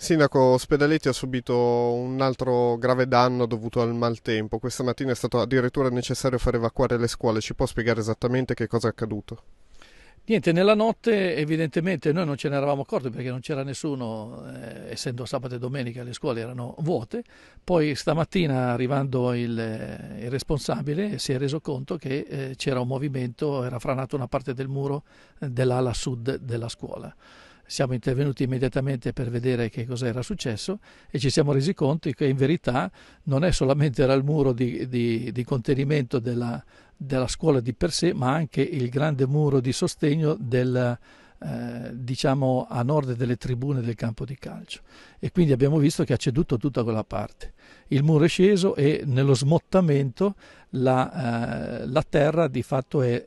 Sindaco, Ospedaletti ha subito un altro grave danno dovuto al maltempo. Questa mattina è stato addirittura necessario far evacuare le scuole. Ci può spiegare esattamente che cosa è accaduto? Niente, nella notte evidentemente noi non ce ne eravamo accorti perché non c'era nessuno, eh, essendo sabato e domenica le scuole erano vuote, poi stamattina arrivando il, eh, il responsabile si è reso conto che eh, c'era un movimento, era franato una parte del muro eh, dell'ala sud della scuola. Siamo intervenuti immediatamente per vedere che cosa era successo e ci siamo resi conto che in verità non è solamente era il muro di, di, di contenimento della, della, scuola di per sé, ma anche il grande muro di sostegno del, eh, diciamo a nord delle tribune del campo di calcio e quindi abbiamo visto che ha ceduto tutta quella parte. Il muro è sceso e nello smottamento la, eh, la terra di fatto è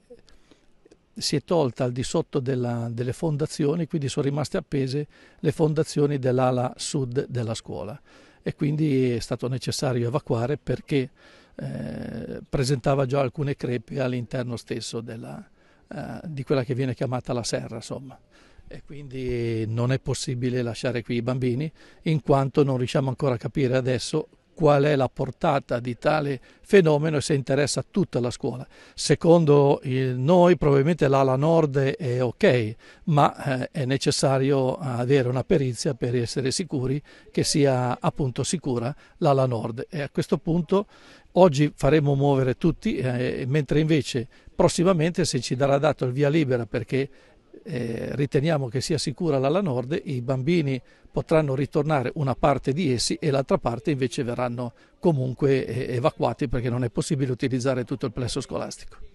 si è tolta al di sotto della, delle fondazioni, quindi sono rimaste appese le fondazioni dell'ala sud della scuola e quindi è stato necessario evacuare perché eh, presentava già alcune crepe all'interno stesso della, eh, di quella che viene chiamata la serra, insomma. E quindi non è possibile lasciare qui i bambini in quanto non riusciamo ancora a capire adesso qual è la portata di tale fenomeno e se interessa tutta la scuola. Secondo noi probabilmente l'ala nord è ok, ma eh, è necessario avere una perizia per essere sicuri che sia appunto sicura l'ala nord e a questo punto oggi faremo muovere tutti, eh, mentre invece prossimamente se ci darà dato il via libera perché eh, riteniamo che sia sicura l'ala nord, i bambini potranno ritornare una parte di essi e l'altra parte invece verranno comunque eh, evacuati perché non è possibile utilizzare tutto il plesso scolastico.